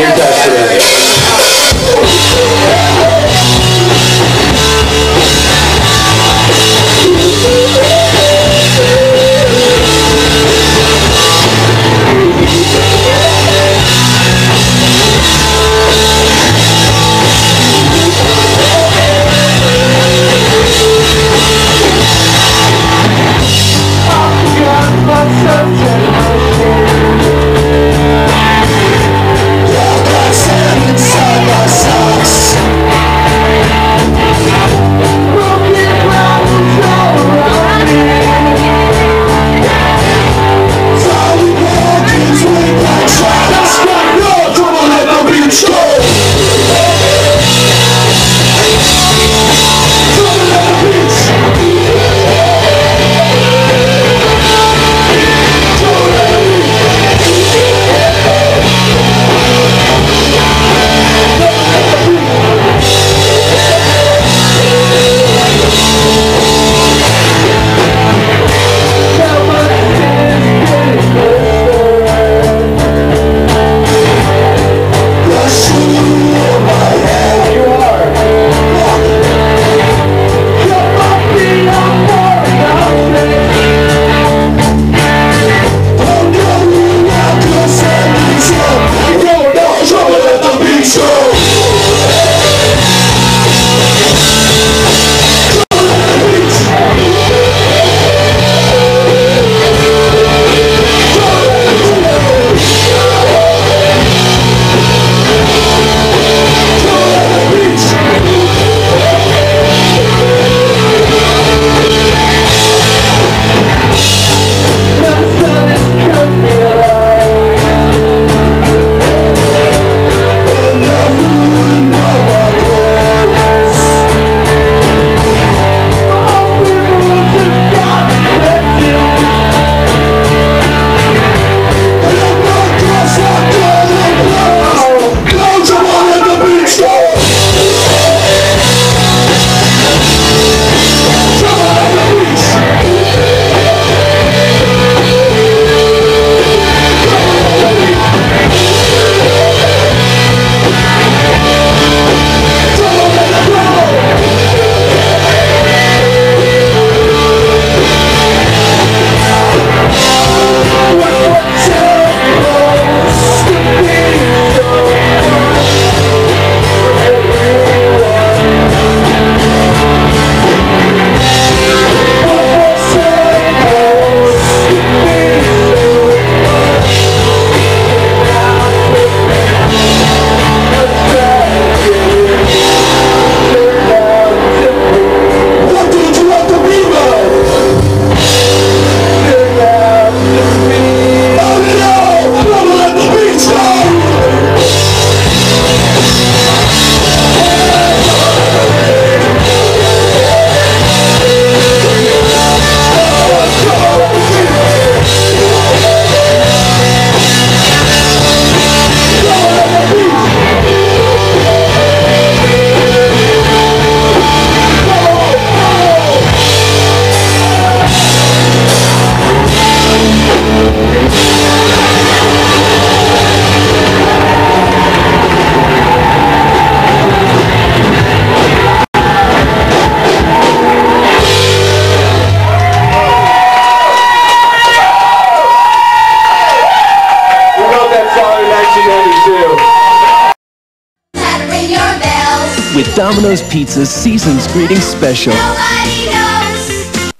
your ring your bells. with Domino's Pizza's Season's Greeting Special. Nobody knows.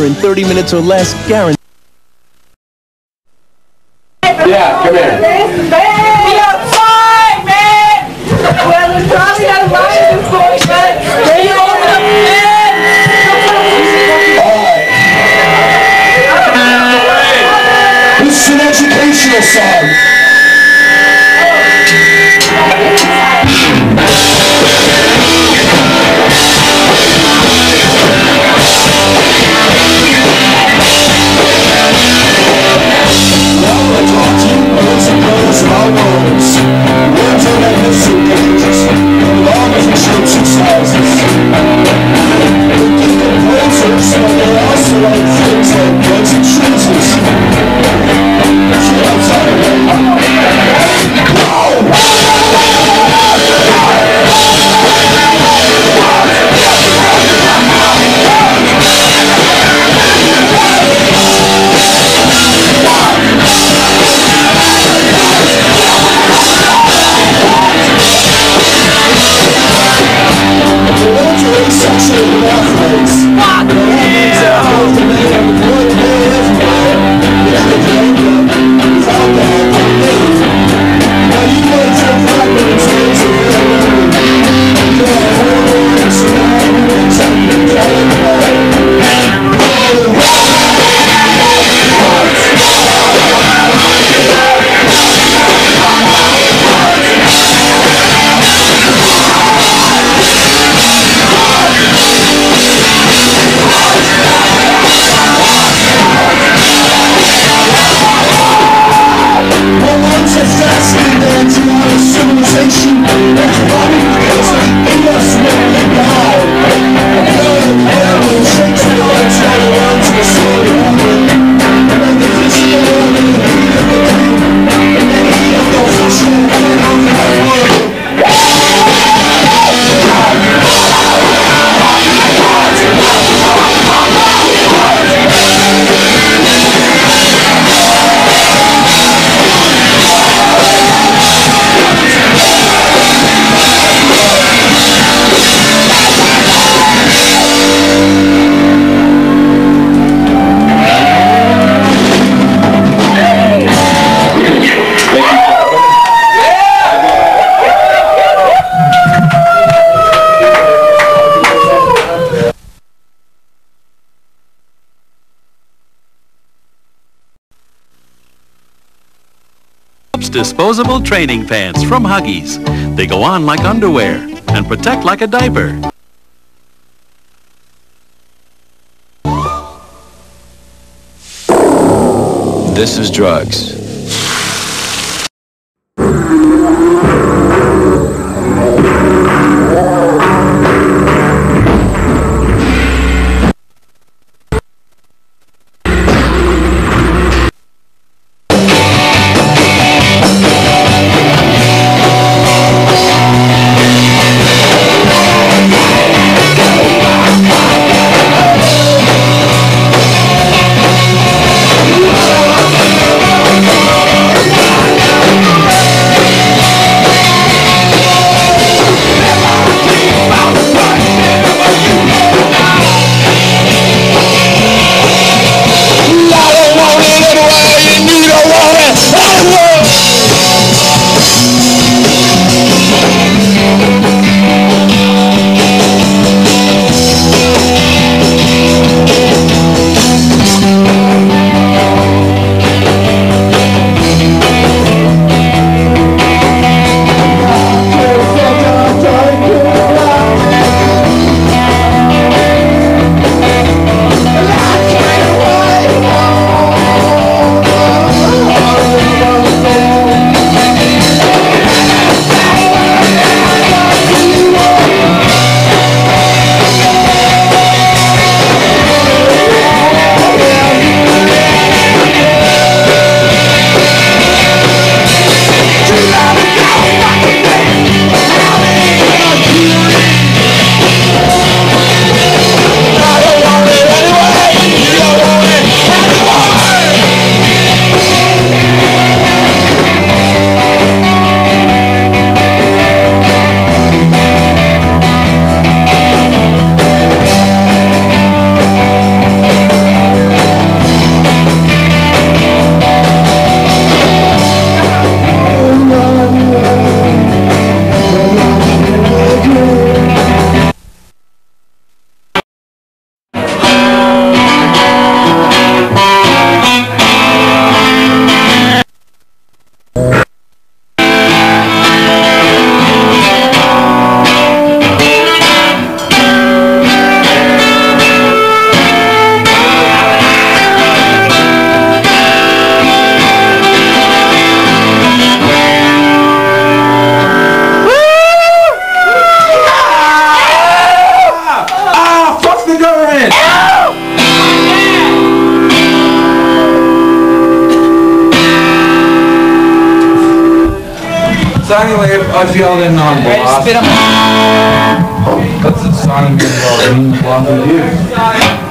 In 30 minutes or less, guaranteed. Yeah, come here. This is disposable training pants from Huggies. They go on like underwear and protect like a diaper. This is drugs. Anyway, as y'all didn't know, I'm lost. That's the song about being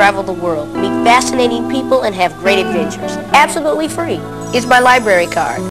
travel the world, meet fascinating people, and have great adventures. Absolutely free. It's my library card.